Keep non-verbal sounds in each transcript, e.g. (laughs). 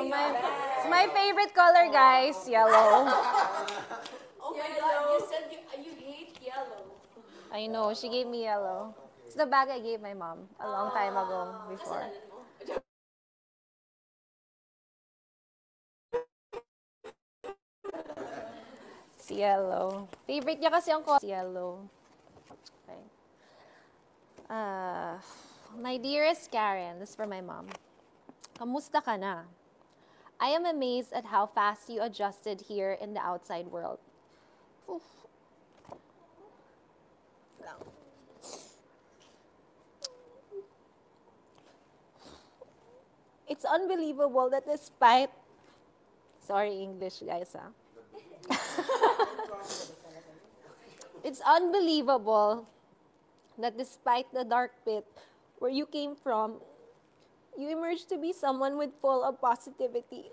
So my, it's my favorite color, guys, yellow. Oh my god, you said you, you hate yellow. I know, she gave me yellow. It's the bag I gave my mom a long time ago before. Kasalanan mo. It's yellow. Favorite niya kasi ang color. Yellow. Okay. Uh, my dearest Karen, this is for my mom. Kamusta ka na? I am amazed at how fast you adjusted here in the outside world. Oof. It's unbelievable that despite Sorry, English, guys, ah. (laughs) it's unbelievable that despite the dark pit where you came from, you emerged to be someone with full of positivity.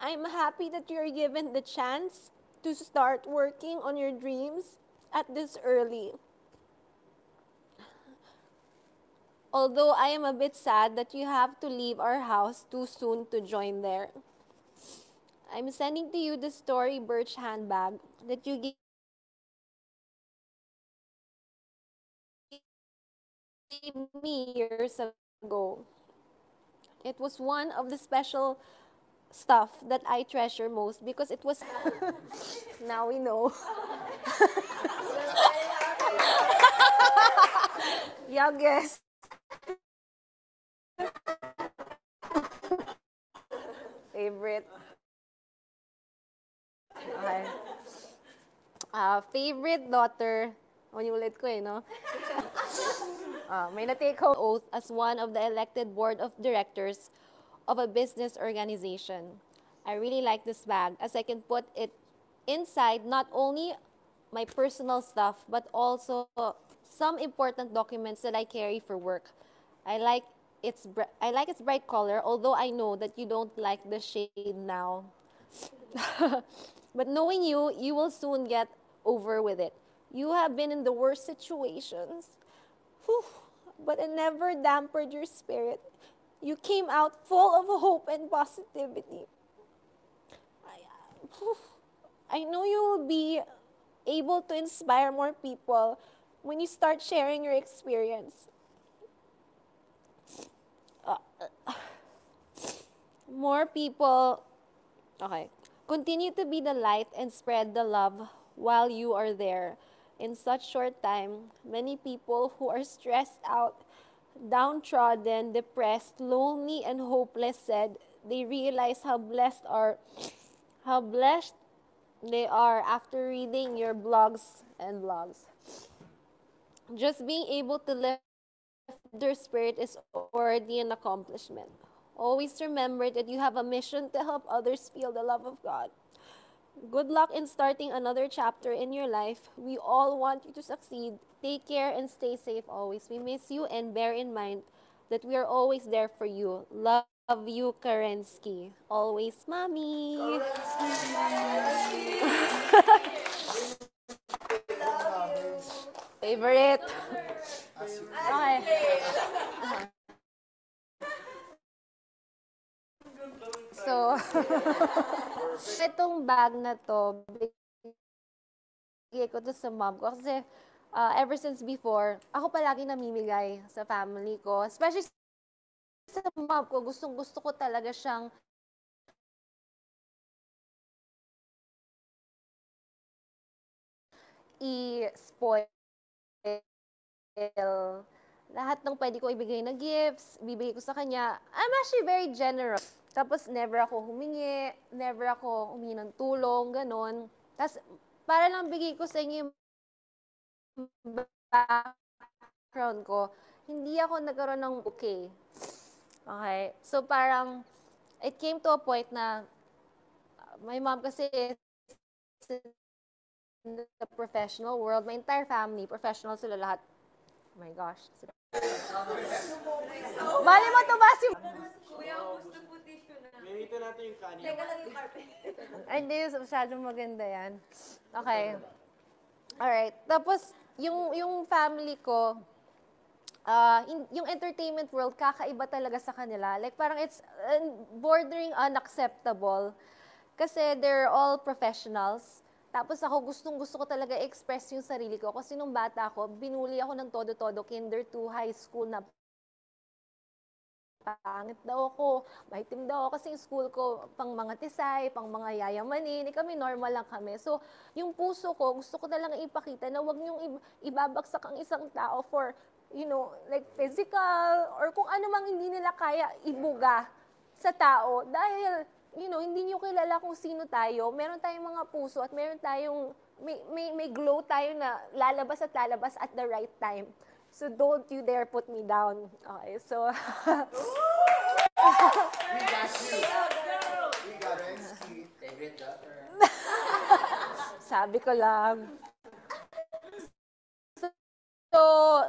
I'm happy that you're given the chance to start working on your dreams at this early. Although I am a bit sad that you have to leave our house too soon to join there. I'm sending to you the Story Birch handbag that you me years ago. It was one of the special stuff that I treasure most because it was. (laughs) now we know. (laughs) yeah, guess. Favorite. Okay. Ah, favorite daughter. Ulit ko eh, no? Ah, may na-take home oath as one of the elected board of directors of a business organization. I really like this bag as I can put it inside not only my personal stuff but also some important documents that I carry for work. I like its I like its bright color although I know that you don't like the shade now. (laughs) but knowing you, you will soon get over with it. You have been in the worst situations, Whew. but it never dampened your spirit. You came out full of hope and positivity. I, whew. I know you will be able to inspire more people when you start sharing your experience. Uh, more people Okay. Continue to be the light and spread the love while you are there. In such short time, many people who are stressed out, downtrodden, depressed, lonely, and hopeless said they realize how blessed are how blessed they are after reading your blogs and blogs. Just being able to lift their spirit is already an accomplishment. Always remember that you have a mission to help others feel the love of God. Good luck in starting another chapter in your life. We all want you to succeed. Take care and stay safe always. We miss you and bear in mind that we are always there for you. Love you, Kerensky. Always, mommy. (laughs) Favorite. Okay. So, (laughs) itong bag na to, bigay ko to sa mom ko kasi uh, ever since before, ako palagi namimigay sa family ko. Especially sa mom ko, gustong gusto ko talaga siyang i-spoil lahat ng pwede ko ibigay na gifts, bibigay ko sa kanya. I'm actually very generous. Tapos never ako humingi, never ako humingi ng tulong, ganon. Tapos para lang bigay ko sa inyo yung background ko, hindi ako nagkaroon ng okay. Okay? So parang, it came to a point na uh, my mom kasi in the professional world. My entire family, professional sila lahat. Oh my gosh. Bali mo to ba si... Kuya, gusto po tissue na. Gamitin natin yung kanin. Teka lang yung carpet. Ay, hindi. Masyadong maganda yan. Okay. Alright. Tapos, yung, yung family ko, ah, in- yung entertainment world, kakaiba talaga sa kanila. Like, parang it's uh, bordering unacceptable. Kasi they're all professionals. Tapos ako, gustong gusto ko talaga express yung sarili ko. Kasi nung bata ako, binuli ako ng todo-todo, kinder to high school na pangit daw ako, maitim daw ako kasi yung school ko pang mga tisay, pang mga yayamanin, eh, kami normal lang kami. So, yung puso ko, gusto ko talagang ipakita na wag niyong ib- ibabagsak ang isang tao for, you know, like physical or kung ano mang hindi nila kaya ibuga sa tao dahil you know, hindi niyo kilala kung sino tayo. Meron tayong mga puso at meron tayong may, may, may glow tayo na lalabas at lalabas at the right time. So don't you dare put me down. Okay, so (laughs) We got you. We got you. Favorite daughter. (laughs) sabi ko lang. So,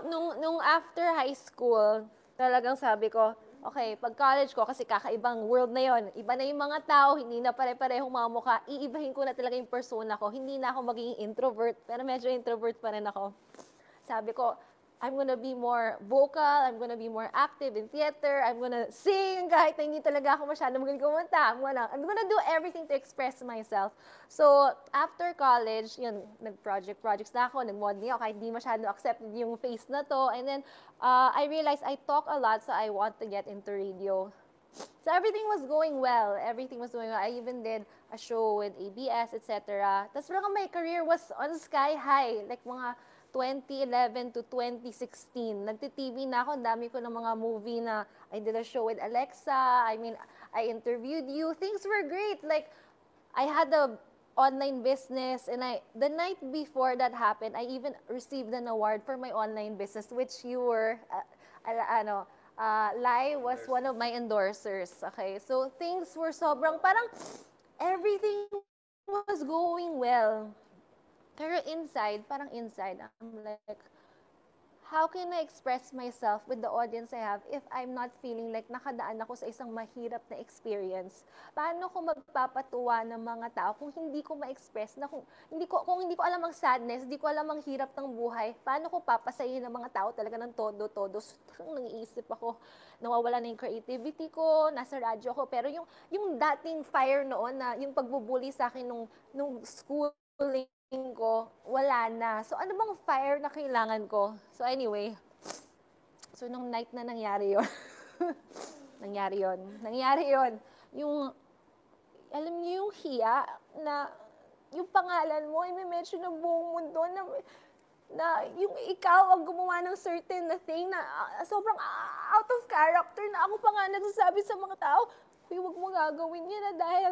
nung, nung after high school, talagang sabi ko, okay, pag college ko, kasi kakaibang world na yon iba na yung mga tao, hindi na pare-parehong mga mukha, iibahin ko na talaga yung persona ko. Hindi na ako magiging introvert, pero medyo introvert pa rin ako. Sabi ko, I'm gonna be more vocal, I'm gonna be more active in theater, I'm gonna sing kahit na hindi talaga ako masyado magaling kumanta. I'm gonna, I'm gonna do everything to express myself. So, after college, yun, nag-project projects na ako, nag-modeling ako, kahit hindi masyado accepted yung face na to. And then, uh, I realized I talk a lot, so I want to get into radio. So everything was going well. Everything was going well. I even did a show with ABS, etc. Tapos parang my career was on sky high. Like mga 2011 to 2016. Nagti-TV na ako. Dami ko ng mga movie na I did a show with Alexa. I mean, I interviewed you. Things were great. Like, I had a online business and I the night before that happened, I even received an award for my online business which you were uh, ano uh, Lai was one of my endorsers. Okay? So things were sobrang parang everything was going well. Pero inside, parang inside, I'm like, how can I express myself with the audience I have if I'm not feeling like nakadaan ako sa isang mahirap na experience? Paano ko magpapatuwa ng mga tao kung hindi ko ma-express na kung hindi ko kung hindi ko alam ang sadness, hindi ko alam ang hirap ng buhay, paano ko papasayin ng mga tao talaga ng todo-todo? So, nangiisip ako, nawawala na yung creativity ko, nasa radyo ako, pero yung yung dating fire noon na yung pagbubuli sa akin nung nung schooling ko, wala na. So, ano bang fire na kailangan ko? So, anyway. So, nung night na nangyari yon (laughs) nangyari yon Nangyari yon Yung, alam niyo yung hiya na yung pangalan mo, i-mention ng buong mundo na, na yung ikaw ang gumawa ng certain na thing na ah, sobrang out of character na ako pa nga nagsasabi sa mga tao, huwag mo gagawin yan na dahil,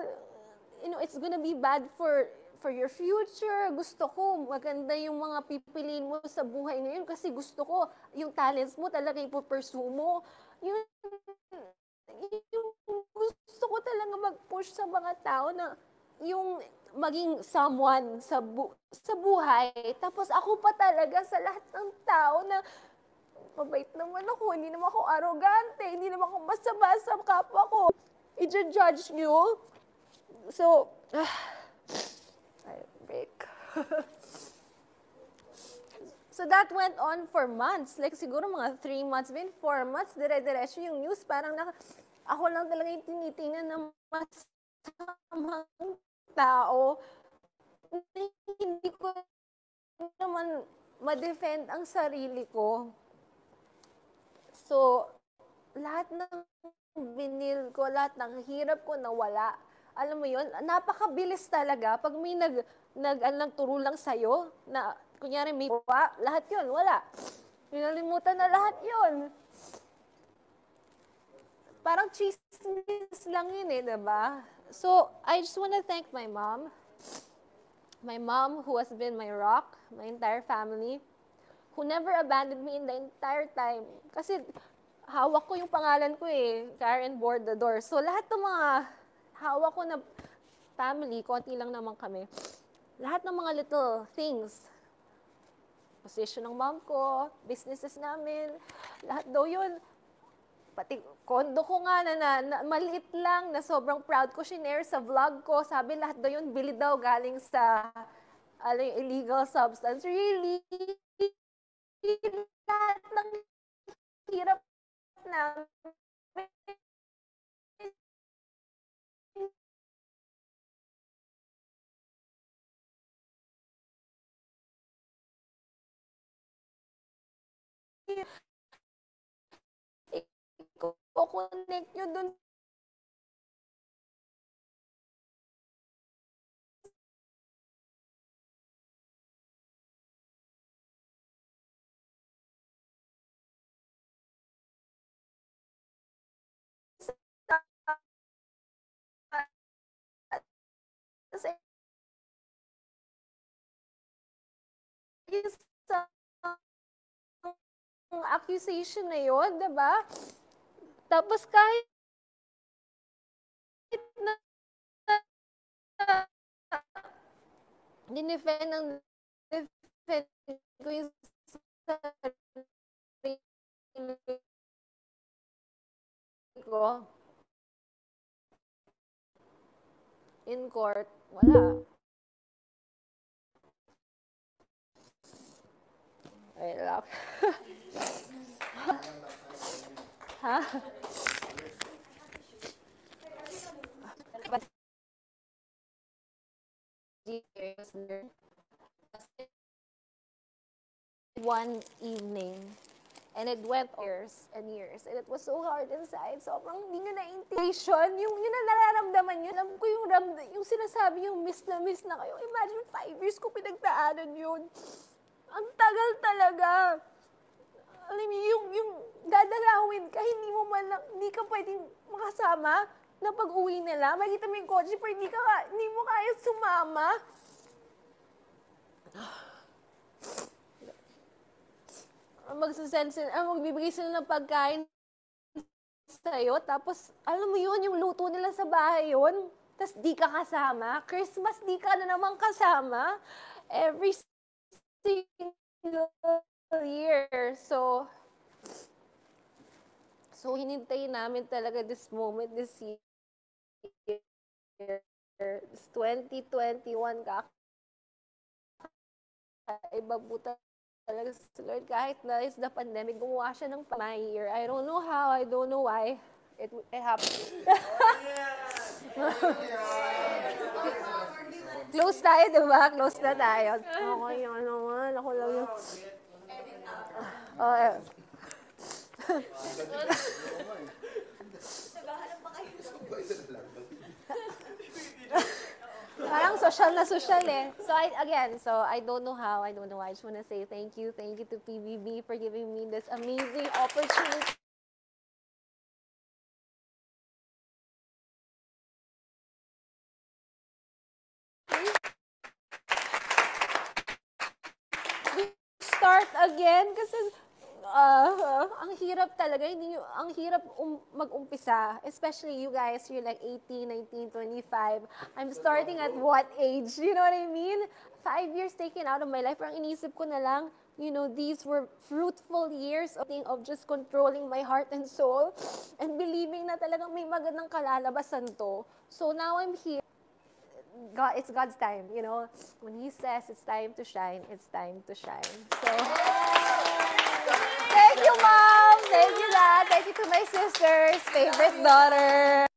you know, it's gonna be bad for for your future. Gusto ko maganda yung mga pipiliin mo sa buhay ngayon kasi gusto ko yung talents mo talaga ipupursue mo. Yun, yung gusto ko talaga mag-push sa mga tao na yung maging someone sa bu- sa buhay. Tapos ako pa talaga sa lahat ng tao na mabait naman ako, hindi naman ako arrogante, hindi naman ako masama sa kapwa ko. I-judge nyo. So, break. (laughs) so that went on for months. Like siguro mga three months, been four months, dire-diretso yung news. Parang naka, ako lang talaga yung tinitingnan ng masamang tao. Hindi ko naman ma-defend ang sarili ko. So, lahat ng binil ko, lahat ng hirap ko nawala. Alam mo yun, napakabilis talaga. Pag may nag, nag, ano, nagturo lang sa'yo, na, kunyari may wa, lahat yun, wala. Pinalimutan na lahat yun. Parang chismis lang yun eh, diba? So, I just want to thank my mom. My mom, who has been my rock, my entire family, who never abandoned me in the entire time. Kasi hawak ko yung pangalan ko eh, Karen Bordador. So lahat ng mga hawak ko na family, konti lang naman kami. Lahat ng mga little things, position ng mom ko, businesses namin, lahat daw yun. Pati kondo ko nga na, na, na maliit lang, na sobrang proud ko, shinare sa vlog ko. Sabi lahat daw yun, bili daw galing sa ano, illegal substance. Really? I-connect nyo dun sa accusation na yun, di ba? Tapos kahit na dinefend ng defend ko yung sarili ko in court, wala. Wait lang. (laughs) ha? One evening, and it went years and years, and it was so hard inside. Sobrang hindi nyo na-integration. Yung, yun na nararamdaman nyo. Alam ko yung, ram, yung sinasabi yung miss na miss na kayo. Imagine, five years ko pinagdaanan yun. Ang tagal talaga. Alam mo, yung, yung dadalawin ka, hindi mo man lang, hindi ka pwedeng makasama na pag-uwi nila. Makita mo yung kotse, pero hindi, ka, hindi mo kaya sumama. Magsasend sila, ah, magbibigay sila ng pagkain sa'yo. Tapos, alam mo yun, yung luto nila sa bahay yun. Tapos di ka kasama. Christmas, di ka na naman kasama. Every single year. So, so hinintay namin talaga this moment, this year. This 2021 ka. Iba po talaga si Lord. Kahit na is the pandemic, gumawa siya ng my year. I don't know how, I don't know why. It, it happened. (laughs) Close tayo, di ba? Close na tayo. Okay, ano naman. Ako lang yung... Oh, eh. Parang social na social eh. So I, again, so I don't know how, I don't know why. I just want to say thank you. Thank you to PBB for giving me this amazing opportunity. Again? Kasi uh, ang hirap talaga. Hindi nyo- ang hirap um, mag-umpisa. Especially you guys you're like 18 19 25 I'm starting at what age? You know what I mean? Five years taken out of my life. Parang inisip ko na lang you know these were fruitful years of, of just controlling my heart and soul. And believing na talagang may magandang kalalabasan to. So now I'm here. God, it's God's time, you know. When He says it's time to shine, it's time to shine. So, Mom. Thank you, Dad. Thank you to my sisters, favorite daughter.